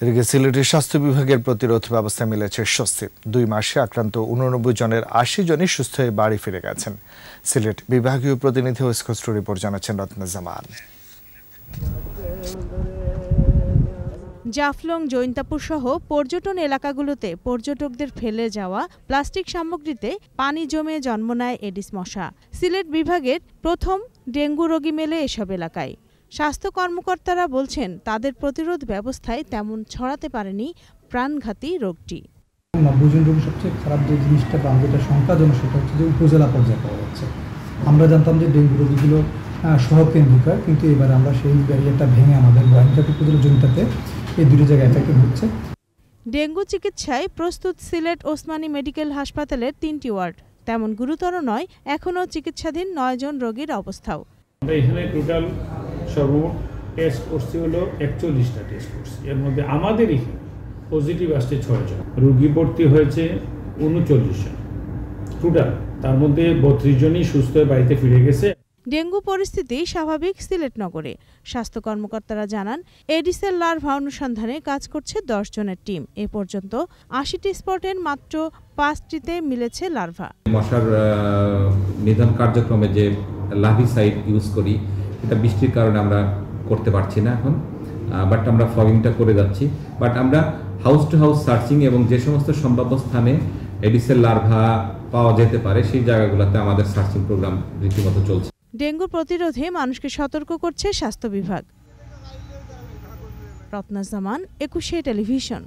এদিকে সিলেটের স্বাস্থ্য বিভাগের প্রতিরোধ ব্যবস্থা মিলেছে স্বস্তি। দুই মাসে আক্রান্ত উননব্বই জনের আশি জনই সুস্থ হয়ে বাড়ি ফিরে গেছেন। সিলেট বিভাগীয় প্রতিনিধি ও স্কোস্ট রিপোর্ট জানাচ্ছেন রত্নজামান জাফলং, জৈন্তাপুর সহ পর্যটন এলাকাগুলোতে পর্যটকদের ফেলে যাওয়া প্লাস্টিক সামগ্রীতে পানি জমে জন্ম নেয় এডিস মশা। সিলেট বিভাগের প্রথম ডেঙ্গু রোগী মেলে এসব এলাকায়। স্বাস্থ্য কর্মকর্তারা বলছেন তাদের প্রতিরোধ ব্যবস্থায় তেমন ছড়াতে পারেনি প্রাণঘাতী রোগটি। রোগী সবচেয়ে খারাপ যে জিনিসটা বা যেটা সংখ্যাজনক সেটা হচ্ছে যে উপজেলা পর্যায়ে পাওয়া যাচ্ছে। আমরা জানতাম যে ডেঙ্গু রোগীগুলো হয় কিন্তু এবার আমরা সেই ব্যারিয়ারটা ভেঙে আমাদের গোয়াইনঘাট উপজেলা জমিটাতে এই দুটো জায়গায় এফেক্টেড হচ্ছে। ডেঙ্গু চিকিৎসায় প্রস্তুত সিলেট ওসমানী মেডিকেল হাসপাতালের তিনটি ওয়ার্ড। তেমন গুরুতর নয় এখনও চিকিৎসাধীন নয়জন রোগীর অবস্থাও। আমরা এখানে টোটাল সর্বমোট টেস্ট করছি হলো একচল্লিশটা টেস্ট করছি। এর মধ্যে আমাদের এখানে পজিটিভ আসছে ছয়জন। রুগী ভর্তি হয়েছে উনচল্লিশ জন টোটাল তার মধ্যে বত্রিশ জনই সুস্থ হয়ে বাড়িতে ফিরে গেছে। ডেঙ্গু পরিস্থিতি স্বাভাবিক সিলেট নগরে। স্বাস্থ্য কর্মকর্তারা জানান এডিসের লার্ভা অনুসন্ধানে কাজ করছে দশ জনের টিম। এ পর্যন্ত আশিটি স্পটের মাত্র পাঁচটিতে মিলেছে লার্ভা। মশার নিধন কার্যক্রমে যে লাভিসাইড ইউজ করি এটা বৃষ্টির কারণে আমরা করতে পারছি না এখন বাট আমরা ফগিংটা করে যাচ্ছি। বাট আমরা হাউস টু হাউস সার্চিং এবং যে সমস্ত সম্ভাব্য স্থানে এডিসের লার্ভা পাওয়া যেতে পারে, সেই জায়গাগুলোতে আমাদের সার্চিং প্রোগ্রাম রীতিমতো চলছে। ডেঙ্গু প্রতিরোধে মানুষকে সতর্ক করছে স্বাস্থ্য বিভাগ। রত্না জামান, একুশে টেলিভিশন।